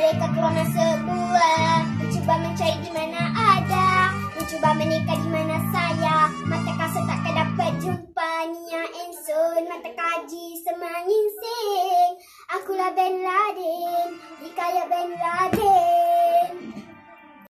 Mereka kerana sebuah. Mencuba mencari di mana ada. Mencuba menikah di mana saya. Mata kasut tak dapat jumpa. Nia Enson Mata kaji semangin sing. Akulah bela